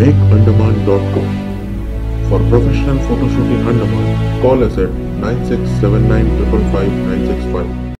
makeandaman.com. For professional photo shooting, Andaman, call us at 9679555965.